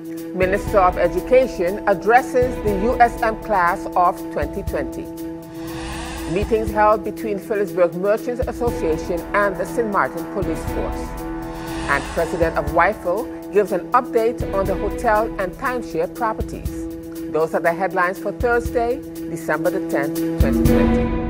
Minister of Education addresses the USM class of 2020. Meetings held between Philipsburg Merchants Association and the St. Martin Police Force. And President of WIFO gives an update on the hotel and timeshare properties. Those are the headlines for Thursday, December the 10th, 2020.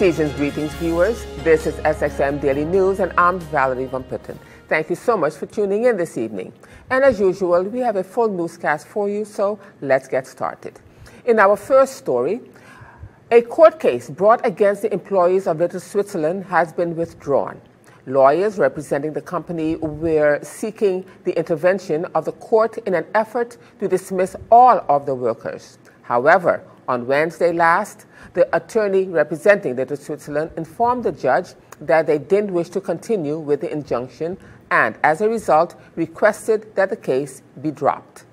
Season's greetings, viewers. This is SXM Daily News, and I'm Valerie Van Putten. Thank you so much for tuning in this evening. And as usual, we have a full newscast for you, so let's get started. In our first story, a court case brought against the employees of Little Switzerland has been withdrawn. Lawyers representing the company were seeking the intervention of the court in an effort to dismiss all of the workers. However, on Wednesday last, the attorney representing Little Switzerland informed the judge that they didn't wish to continue with the injunction and, as a result, requested that the case be dropped.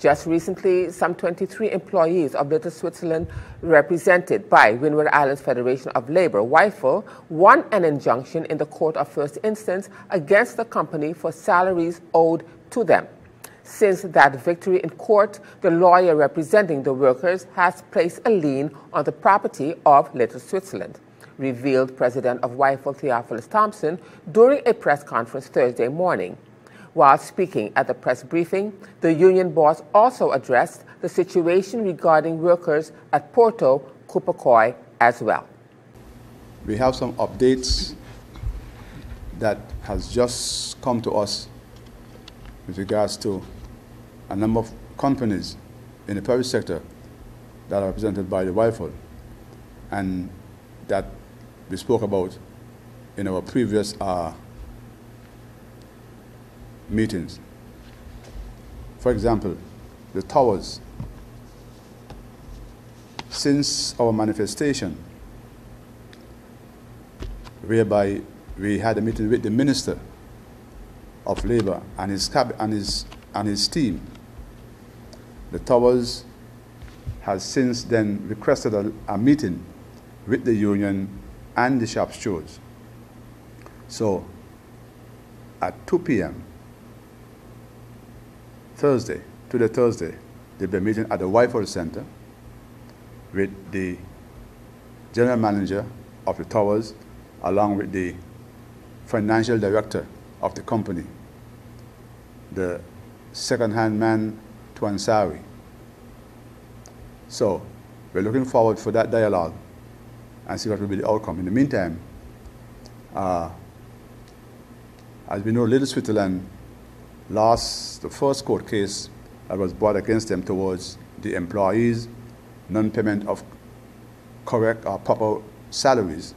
Just recently, some 23 employees of Little Switzerland, represented by Windward Islands Federation of Labor, WIFO, won an injunction in the court of first instance against the company for salaries owed to them. Since that victory in court, the lawyer representing the workers has placed a lien on the property of Little Switzerland, revealed President of WIFO Theophilus Thompson during a press conference Thursday morning. While speaking at the press briefing, the union boss also addressed the situation regarding workers at Porto Cupecoy as well. We have some updates that has just come to us with regards to a number of companies in the private sector that are represented by the WIFO and that we spoke about in our previous uh, meetings. For example, the towers. Since our manifestation, whereby we had a meeting with the Minister of Labor and his, and his, and his team the Towers has since then requested a, a meeting with the union and the shop stewards. So at 2 p.m. Thursday, to the Thursday, there'll be meeting at the WIFO Center with the general manager of the towers along with the financial director of the company, the second-hand man to Ansari. So we're looking forward for that dialogue and see what will be the outcome. In the meantime, uh, as we know, Little Switzerland lost the first court case that was brought against them towards the employees' non-payment of correct or proper salaries.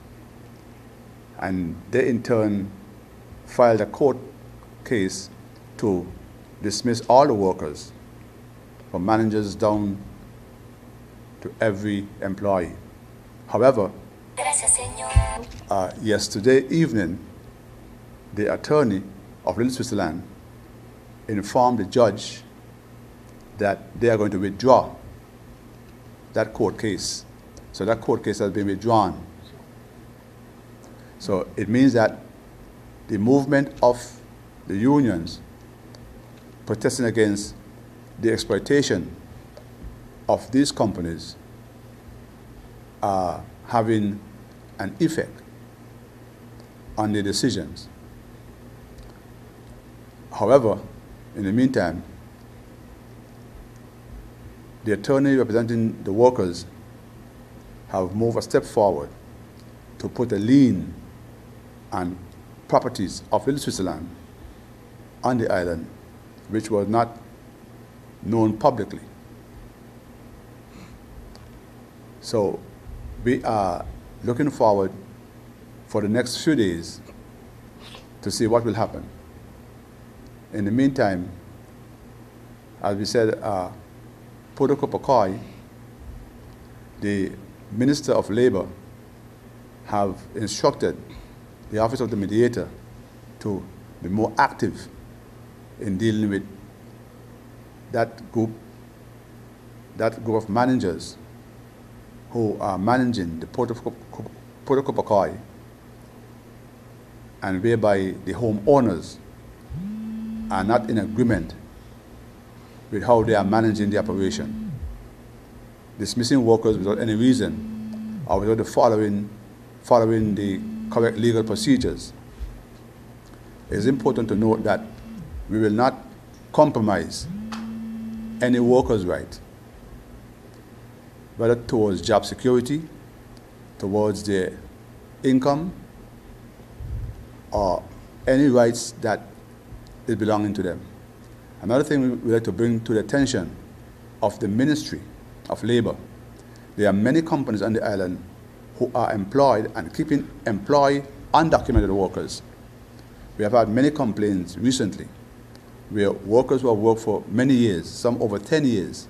And they in turn filed a court case to dismiss all the workers from managers down to every employee. However, uh, yesterday evening, the attorney of Little Switzerland informed the judge that they are going to withdraw that court case. So that court case has been withdrawn. So it means that the movement of the unions protesting against the exploitation of these companies are having an effect on the decisions. However, in the meantime, the attorney representing the workers have moved a step forward to put a lien on properties of Little Switzerland on the island, which was not known publicly. So we are looking forward for the next few days to see what will happen. In the meantime, as we said, uh, Porto Cupecoy, the Minister of Labor, have instructed the Office of the Mediator to be more active in dealing with that group that group of managers who are managing the Port of, Port of and whereby the homeowners are not in agreement with how they are managing the operation. Dismissing workers without any reason or without the following, following the correct legal procedures. It is important to note that we will not compromise any worker's right, whether towards job security, towards their income, or any rights that is belonging to them. Another thing we like to bring to the attention of the Ministry of Labor, there are many companies on the island who are employed and keeping employ undocumented workers. We have had many complaints recently where workers who have worked for many years, some over 10 years,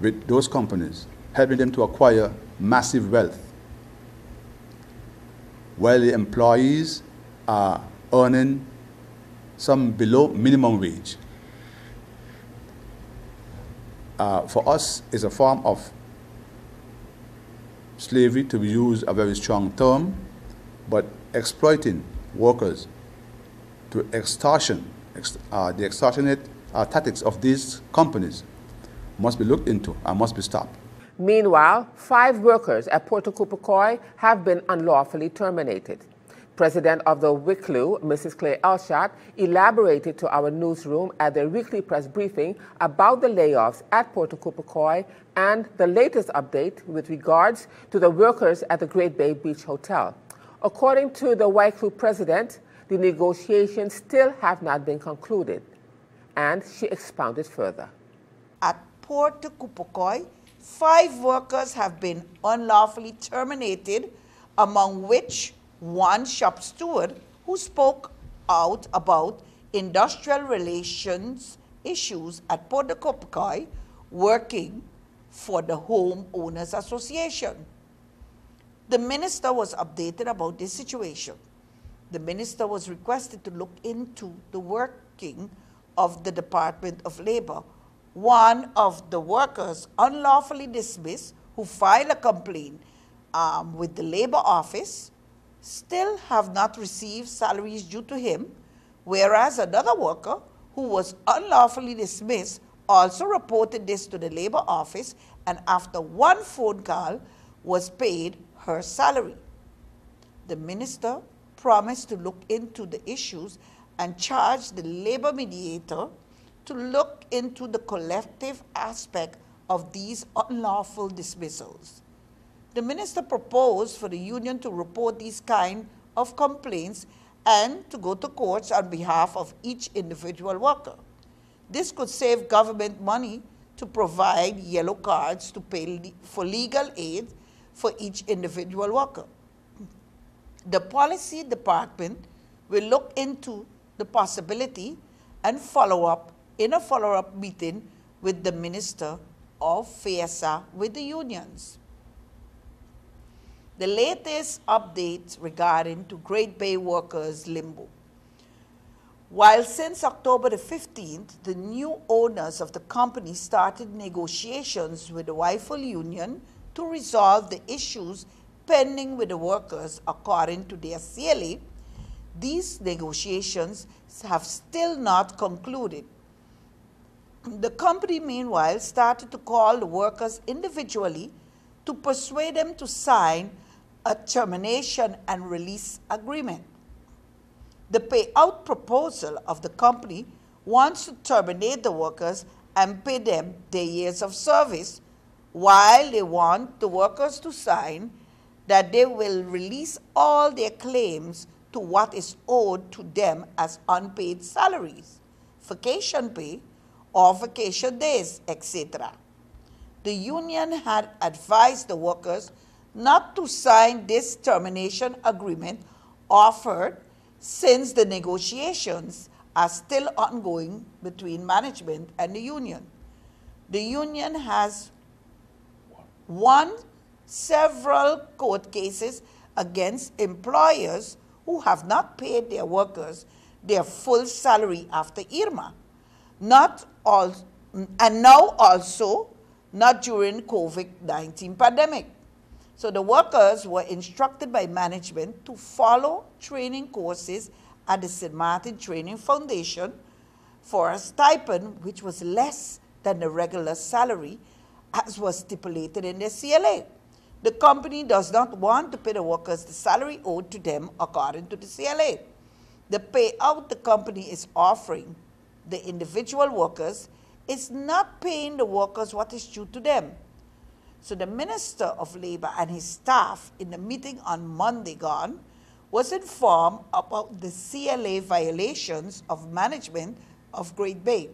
with those companies, helping them to acquire massive wealth, while the employees are earning some below minimum wage. Uh, for us, is a form of slavery, to use a very strong term, but exploiting workers to extortion, ex uh, the extortionate uh, tactics of these companies must be looked into and must be stopped. Meanwhile, five workers at Port Cooper have been unlawfully terminated. President of the WICLU, Mrs. Claire Elshot, elaborated to our newsroom at their weekly press briefing about the layoffs at Port Cooper and the latest update with regards to the workers at the Great Bay Beach Hotel. According to the WICLU president, the negotiations still have not been concluded, and she expounded further. At Port Cooper five workers have been unlawfully terminated, among which one shop steward who spoke out about industrial relations issues at Port de working for the Home Owners Association. The minister was updated about this situation. The minister was requested to look into the working of the Department of Labor. One of the workers unlawfully dismissed who filed a complaint um, with the Labor Office still have not received salaries due to him, whereas another worker who was unlawfully dismissed also reported this to the labor office and after one phone call was paid her salary. The minister promised to look into the issues and charged the labor mediator to look into the collective aspect of these unlawful dismissals the minister proposed for the union to report these kind of complaints and to go to courts on behalf of each individual worker. This could save government money to provide yellow cards to pay for legal aid for each individual worker. The policy department will look into the possibility and follow up in a follow up meeting with the Minister of VSA with the unions the latest updates regarding to Great Bay workers limbo. While since October the 15th, the new owners of the company started negotiations with the WIFLE union to resolve the issues pending with the workers according to their CLA, these negotiations have still not concluded. The company, meanwhile, started to call the workers individually to persuade them to sign a termination and release agreement. The payout proposal of the company wants to terminate the workers and pay them their years of service, while they want the workers to sign that they will release all their claims to what is owed to them as unpaid salaries, vacation pay, or vacation days, etc. The union had advised the workers not to sign this termination agreement offered since the negotiations are still ongoing between management and the union. The union has won several court cases against employers who have not paid their workers their full salary after Irma. Not all, and now also not during COVID-19 pandemic. So the workers were instructed by management to follow training courses at the St. Martin Training Foundation for a stipend which was less than the regular salary as was stipulated in the CLA. The company does not want to pay the workers the salary owed to them according to the CLA. The payout the company is offering the individual workers is not paying the workers what is due to them. So the Minister of Labor and his staff in the meeting on Monday gone was informed about the CLA violations of management of Great Bay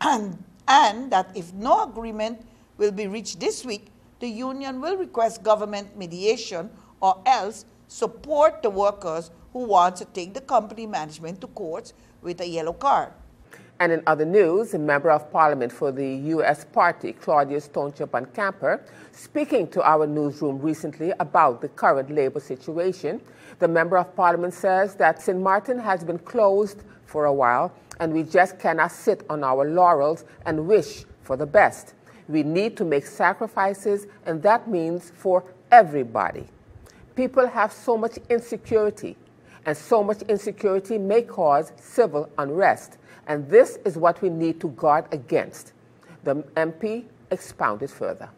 and, and that if no agreement will be reached this week, the union will request government mediation or else support the workers who want to take the company management to court with a yellow card. And in other news, a member of parliament for the U.S. party, Claudia Stonechip Buncamper, speaking to our newsroom recently about the current labor situation, the member of parliament says that St. Martin has been closed for a while and we just cannot sit on our laurels and wish for the best. We need to make sacrifices, and that means for everybody. People have so much insecurity, and so much insecurity may cause civil unrest. And this is what we need to guard against. The MP expounded further.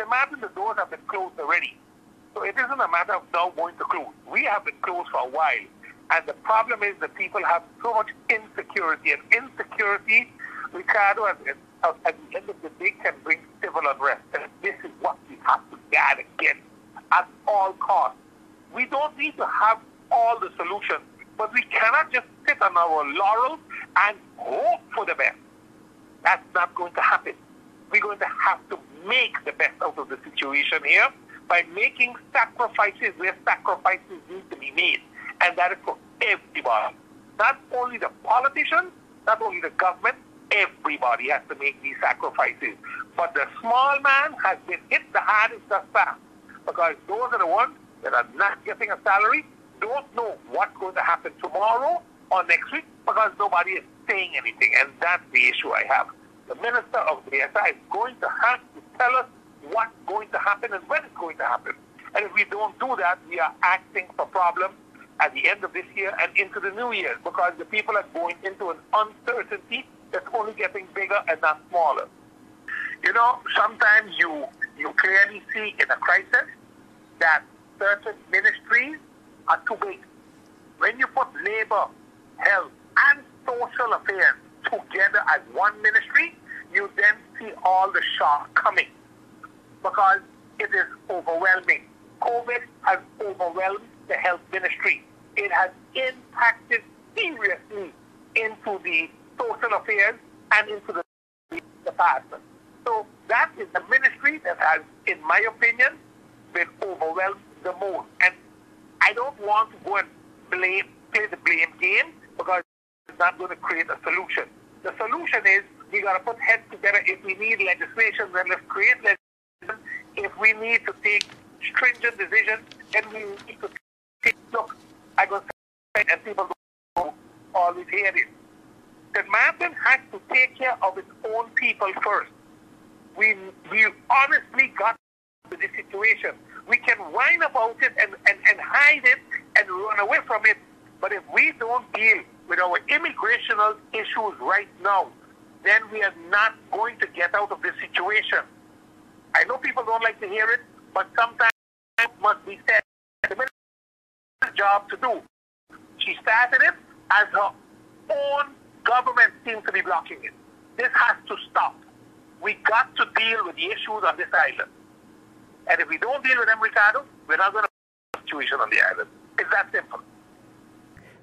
Imagine the doors have been closed already. So it isn't a matter of now going to close. We have been closed for a while. And the problem is that people have so much insecurity. And insecurity, Ricardo, at, at the end of the day, can bring civil unrest. And this is what we have to guard against at all costs. We don't need to have all the solutions, but we cannot just sit on our laurels and hope for the best. That's not going to happen. We're going to have to make the best out of the situation here by making sacrifices where sacrifices need to be made. And that is for everybody. Not only the politicians, not only the government, everybody has to make these sacrifices. But the small man has been hit the hardest thus far because those are the ones that are not getting a salary, don't know what's going to happen tomorrow or next week because nobody is saying anything. And that's the issue I have. The Minister of the SI is going to have to tell us what's going to happen and when it's going to happen. And if we don't do that, we are acting for problems at the end of this year and into the new year because the people are going into an uncertainty that's only getting bigger and not smaller. You know, sometimes you you clearly see in a crisis that certain ministries are too big. When you put labor, health, and social affairs together as one ministry, you then see all the shock coming because it is overwhelming. COVID has overwhelmed the health ministry. It has impacted seriously into the social affairs and into the department. So that is the ministry that has, in my opinion, been overwhelmed the most. And I don't want to go and blame, play the blame game because it's not going to create a solution. The solution is we got to put heads together. If we need legislation, then let's create legislation. If we need to take stringent decisions, then we need to take, look, I go and people don't oh, always hear it. The Martin has to take care of its own people first. We, we honestly got to this situation. We can whine about it and, and, and hide it and run away from it. But if we don't deal with our immigrational issues right now, then we are not going to get out of this situation. I know people don't like to hear it, but sometimes it must be said. The job to do. She started it as her own government seems to be blocking it. This has to stop. We got to deal with the issues on this island. And if we don't deal with them, Ricardo, we're not going to have a situation on the island. It's that simple.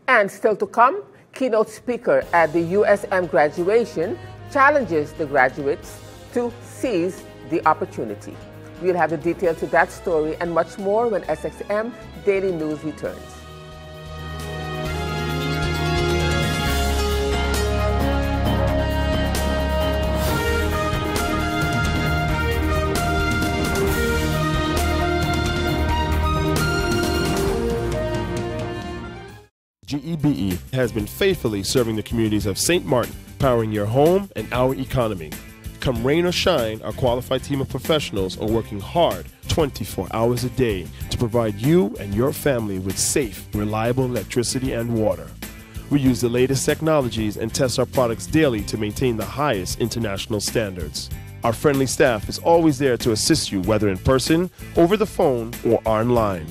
And still to come, keynote speaker at the USM graduation challenges the graduates to seize the opportunity. We'll have the details to that story and much more when SXM Daily News returns. GEBE has been faithfully serving the communities of St. Martin, powering your home and our economy. Come rain or shine, our qualified team of professionals are working hard 24 hours a day to provide you and your family with safe, reliable electricity and water. We use the latest technologies and test our products daily to maintain the highest international standards. Our friendly staff is always there to assist you, whether in person, over the phone, or online.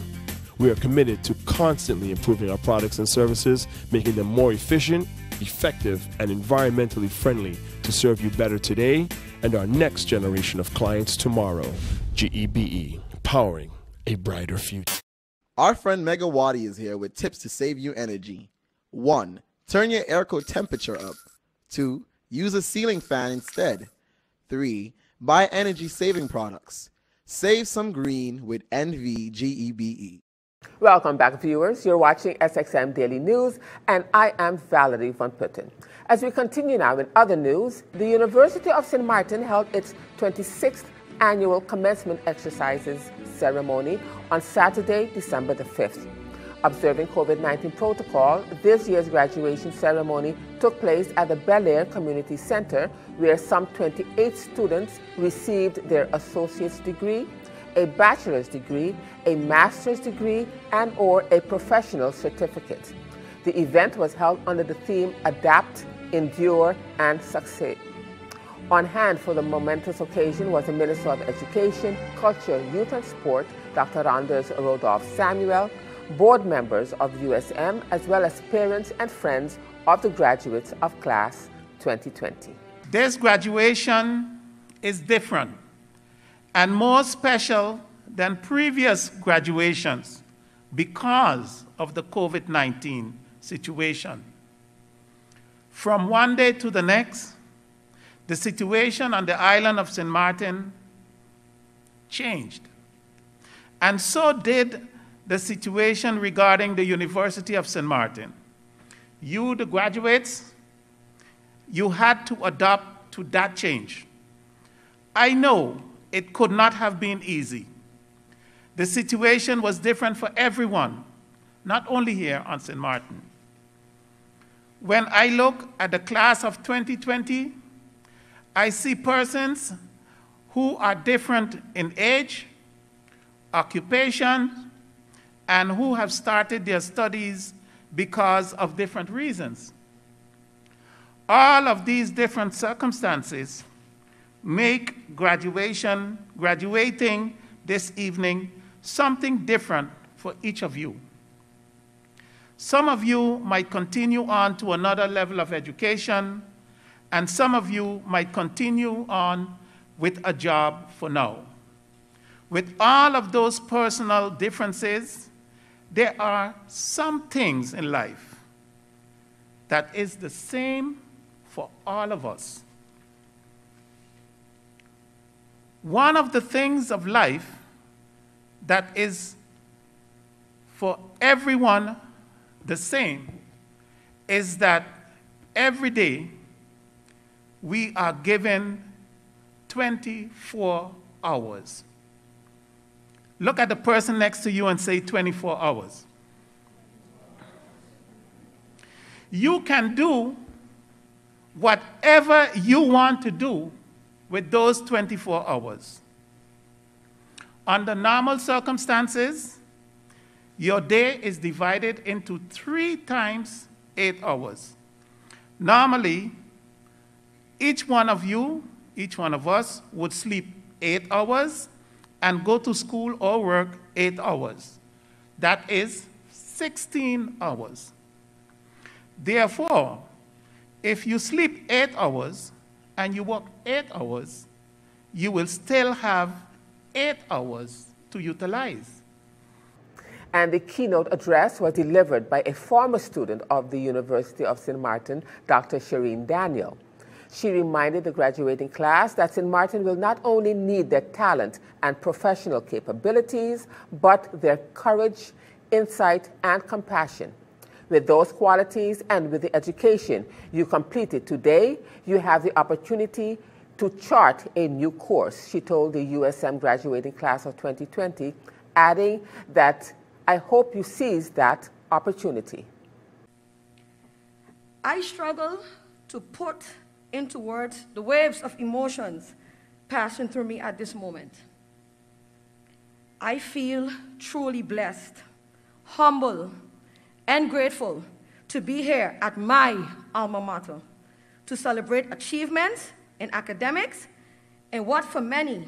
We are committed to constantly improving our products and services, making them more efficient, effective, and environmentally friendly to serve you better today and our next generation of clients tomorrow. GEBE, powering a brighter future. Our friend Megawati is here with tips to save you energy. 1. Turn your airco temperature up. 2. Use a ceiling fan instead. 3. Buy energy saving products. Save some green with NVGEBE. Welcome back, viewers. You're watching SXM Daily News, and I am Valerie Van Putten. As we continue now in other news, the University of St. Martin held its 26th annual commencement exercises ceremony on Saturday, December the 5th. Observing COVID 19 protocol, this year's graduation ceremony took place at the Bel Air Community Center, where some 28 students received their associate's degree, a bachelor's degree, a master's degree, and or a professional certificate. The event was held under the theme Adapt, Endure, and Succeed. On hand for the momentous occasion was the Minister of Education, Culture, Youth and Sport, Dr. Anders Rodolph Samuel, board members of USM, as well as parents and friends of the graduates of Class 2020. This graduation is different and more special than previous graduations because of the COVID 19 situation. From one day to the next, the situation on the island of St. Martin changed. And so did the situation regarding the University of St. Martin. You, the graduates, you had to adapt to that change. I know it could not have been easy. The situation was different for everyone, not only here on St. Martin. When I look at the class of 2020, I see persons who are different in age, occupation, and who have started their studies because of different reasons. All of these different circumstances make graduation, graduating this evening, something different for each of you. Some of you might continue on to another level of education, and some of you might continue on with a job for now. With all of those personal differences, there are some things in life that is the same for all of us. One of the things of life that is for everyone the same is that every day we are given 24 hours Look at the person next to you and say 24 hours. You can do whatever you want to do with those 24 hours. Under normal circumstances, your day is divided into three times eight hours. Normally, each one of you, each one of us, would sleep eight hours and go to school or work eight hours. That is 16 hours. Therefore, if you sleep eight hours and you work eight hours, you will still have eight hours to utilize. And the keynote address was delivered by a former student of the University of St. Martin, Dr. Shireen Daniel. She reminded the graduating class that St. Martin will not only need their talent and professional capabilities, but their courage, insight, and compassion. With those qualities and with the education you completed today, you have the opportunity to chart a new course, she told the USM graduating class of 2020, adding that I hope you seize that opportunity. I struggle to put into words the waves of emotions passing through me at this moment. I feel truly blessed, humble, and grateful to be here at my alma mater to celebrate achievements in academics and what for many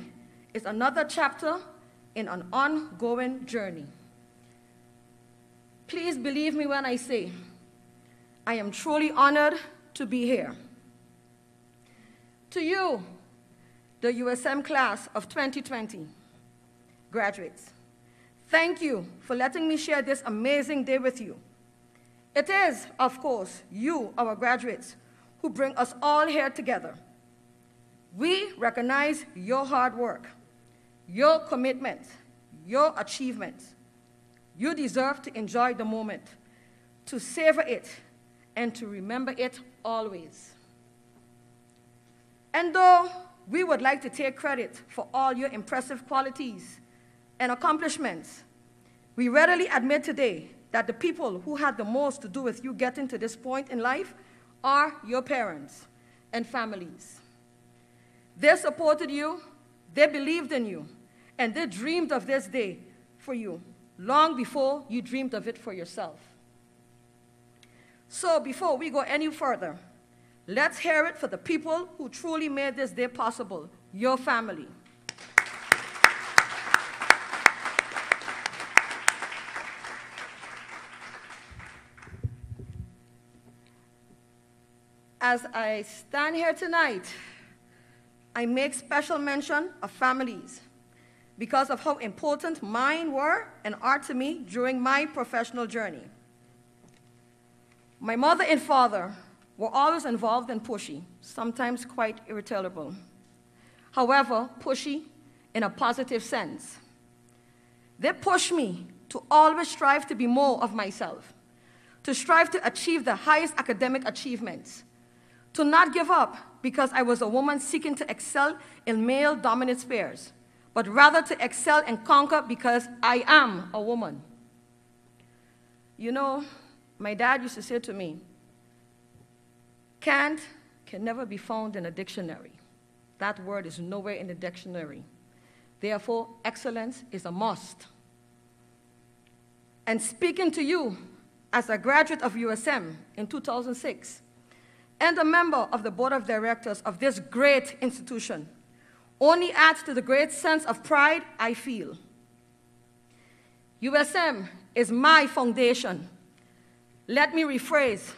is another chapter in an ongoing journey. Please believe me when I say I am truly honored to be here. To you, the USM class of 2020 graduates, thank you for letting me share this amazing day with you. It is, of course, you, our graduates, who bring us all here together. We recognize your hard work, your commitment, your achievements. You deserve to enjoy the moment, to savor it, and to remember it always. And though we would like to take credit for all your impressive qualities and accomplishments, we readily admit today that the people who had the most to do with you getting to this point in life are your parents and families. They supported you, they believed in you, and they dreamed of this day for you long before you dreamed of it for yourself. So, before we go any further, let's hear it for the people who truly made this day possible your family. As I stand here tonight, I make special mention of families because of how important mine were and are to me during my professional journey. My mother and father were always involved in pushy, sometimes quite irritable. However, pushy in a positive sense. They pushed me to always strive to be more of myself, to strive to achieve the highest academic achievements, to not give up because I was a woman seeking to excel in male dominant spheres, but rather to excel and conquer because I am a woman. You know, my dad used to say to me, can't can never be found in a dictionary. That word is nowhere in the dictionary. Therefore, excellence is a must. And speaking to you as a graduate of USM in 2006 and a member of the board of directors of this great institution only adds to the great sense of pride I feel. USM is my foundation let me rephrase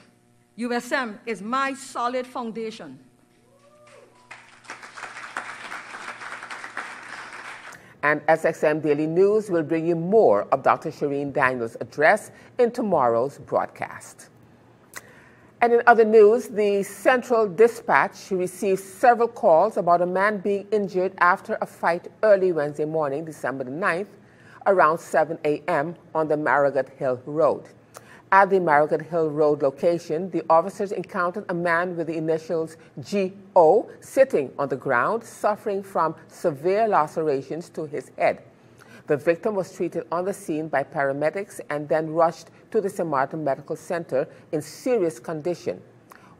USM is my solid foundation. And SXM Daily News will bring you more of Dr. Shireen Daniels' address in tomorrow's broadcast. And in other news, the Central Dispatch received several calls about a man being injured after a fight early Wednesday morning, December the 9th, around 7 a.m. on the Marigot Hill Road. At the Marigot Hill Road location, the officers encountered a man with the initials G.O. sitting on the ground, suffering from severe lacerations to his head. The victim was treated on the scene by paramedics and then rushed to the St. Martin Medical Center in serious condition.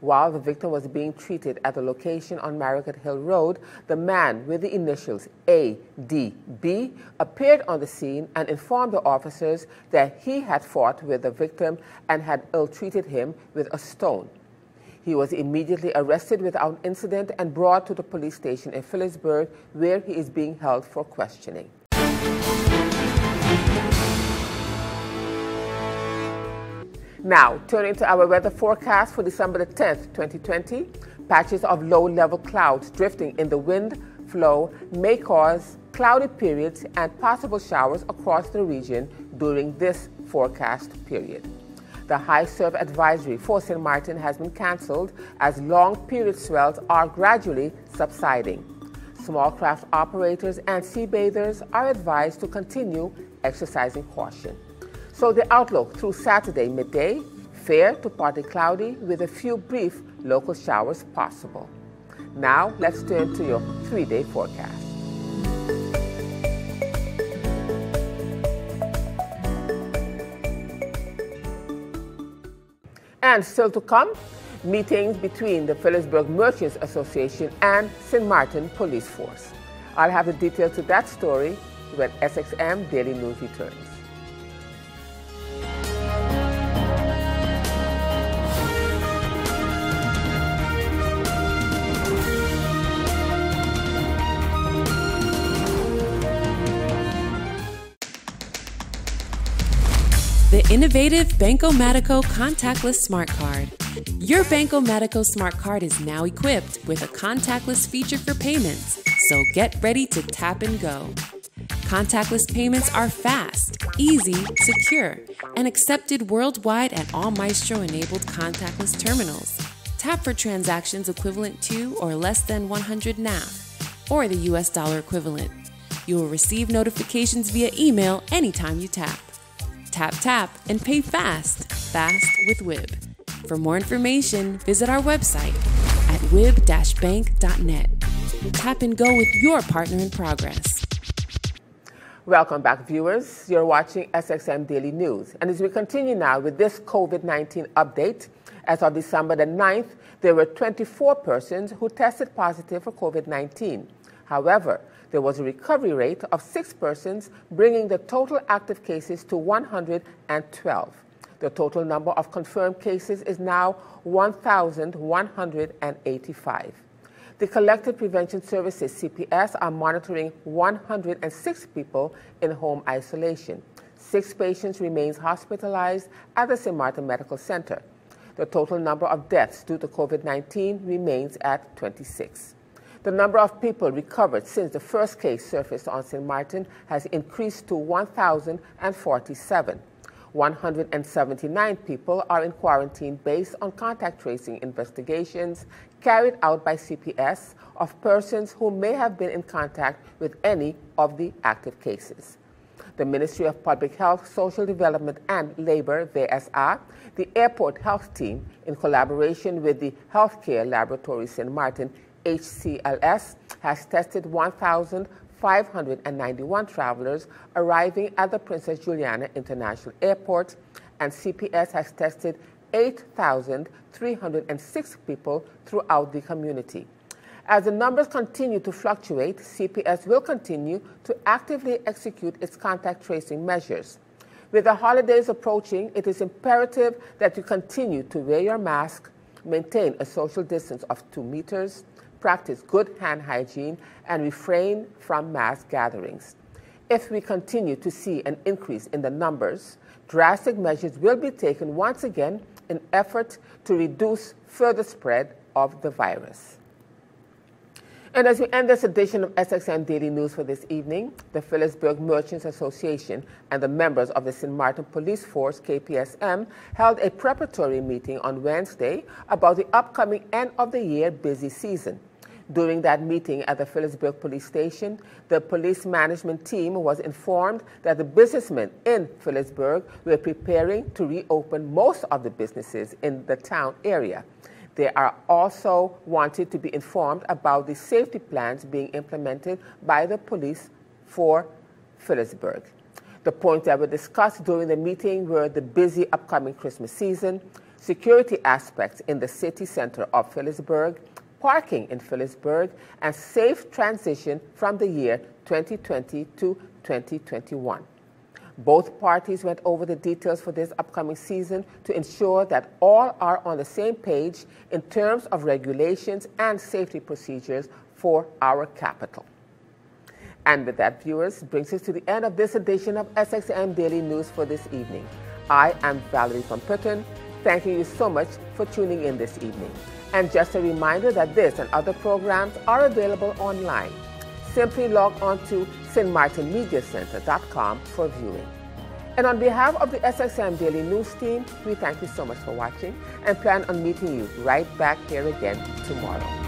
While the victim was being treated at the location on Marigot Hill Road, the man with the initials ADB appeared on the scene and informed the officers that he had fought with the victim and had ill treated him with a stone. He was immediately arrested without incident and brought to the police station in Philipsburg, where he is being held for questioning. Now, turning to our weather forecast for December the 10th, 2020, patches of low level clouds drifting in the wind flow may cause cloudy periods and possible showers across the region during this forecast period. The high surf advisory for St. Martin has been canceled as long period swells are gradually subsiding. Small craft operators and sea bathers are advised to continue exercising caution. So the outlook through Saturday midday, fair to partly cloudy with a few brief local showers possible. Now let's turn to your three-day forecast. And still to come, meetings between the Philipsburg Merchants Association and St. Martin Police Force. I'll have the details to that story when SXM Daily News returns. Innovative Banco Matico contactless smart card. Your Banco Matico smart card is now equipped with a contactless feature for payments, so get ready to tap and go. Contactless payments are fast, easy, secure, and accepted worldwide at all Maestro enabled contactless terminals. Tap for transactions equivalent to or less than 100 NAF, or the US dollar equivalent. You will receive notifications via email anytime you tap. Tap, tap, and pay fast. Fast with WIB. For more information, visit our website at wib-bank.net. Tap and go with your partner in progress. Welcome back, viewers. You're watching SXM Daily News. And as we continue now with this COVID 19 update, as of December the 9th, there were 24 persons who tested positive for COVID 19. However, there was a recovery rate of six persons, bringing the total active cases to 112. The total number of confirmed cases is now 1,185. The Collective Prevention Services, CPS, are monitoring 106 people in home isolation. Six patients remains hospitalized at the St. Martin Medical Center. The total number of deaths due to COVID-19 remains at 26. The number of people recovered since the first case surfaced on St. Martin has increased to 1,047. 179 people are in quarantine based on contact tracing investigations carried out by CPS of persons who may have been in contact with any of the active cases. The Ministry of Public Health, Social Development and Labor, VSA, the airport health team, in collaboration with the Healthcare Laboratory St. Martin, HCLS, has tested 1,591 travelers arriving at the Princess Juliana International Airport, and CPS has tested 8,306 people throughout the community. As the numbers continue to fluctuate, CPS will continue to actively execute its contact tracing measures. With the holidays approaching, it is imperative that you continue to wear your mask, maintain a social distance of two meters, practice good hand hygiene, and refrain from mass gatherings. If we continue to see an increase in the numbers, drastic measures will be taken once again in effort to reduce further spread of the virus. And as we end this edition of SXM Daily News for this evening, the Philipsburg Merchants Association and the members of the St. Martin Police Force, KPSM, held a preparatory meeting on Wednesday about the upcoming end of the year busy season. During that meeting at the Philipsburg Police Station, the police management team was informed that the businessmen in Philipsburg were preparing to reopen most of the businesses in the town area. They are also wanted to be informed about the safety plans being implemented by the police for Philipsburg. The points that were discussed during the meeting were the busy upcoming Christmas season, security aspects in the city center of Philipsburg, parking in Philipsburg, and safe transition from the year 2020 to 2021. Both parties went over the details for this upcoming season to ensure that all are on the same page in terms of regulations and safety procedures for our capital. And with that, viewers, brings us to the end of this edition of SXM Daily News for this evening. I am Valerie Van Putten, thanking you so much for tuning in this evening. And just a reminder that this and other programs are available online. Simply log on to stmartinmediacenter.com for viewing. And on behalf of the SXM Daily News team, we thank you so much for watching and plan on meeting you right back here again tomorrow.